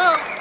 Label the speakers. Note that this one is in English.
Speaker 1: go.